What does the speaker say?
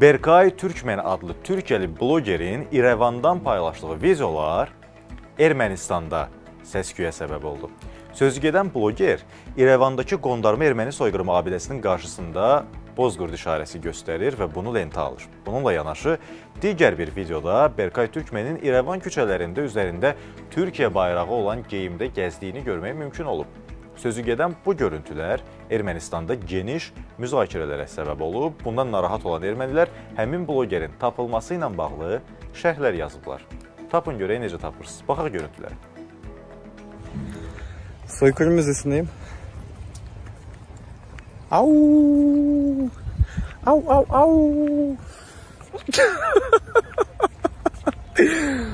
Berkay Türkmen adlı Türkiyəli blogerin İrəvandan paylaşdığı videolar Ermənistanda səs-küyə səbəb oldu. Sözü gedən bloger İrəvandakı qondarma erməni soyqırımı abidəsinin qarşısında Bozqurd işarəsi göstərir və bunu lentə alır. Bununla yanaşı digər bir videoda Berkay Türkmenin İrəvan küçələrində üzərində Türkiyə bayrağı olan geyimdə gəzdiyini görmək mümkün olub. Sözü gedən bu görüntülər Ermənistanda geniş müzakirələrə səbəb olub. Bundan narahat olan ermənilər həmin blogerin tapılması ilə bağlı şərhlər yazıblar. Tapın görək necə tapırsınız. Baxaq görüntülərə. Soykırım Müzesi'ndeyim. Au! Au au au!